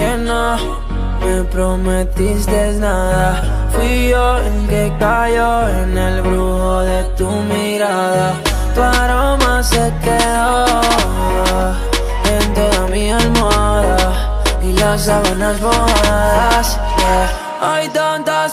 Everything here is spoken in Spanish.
que no me prometiste nada. Fui yo el que cayó en el brujo de tu mirada. Tu aroma se quedó en toda mi almohada y las sábanas mojadas. Hay tantas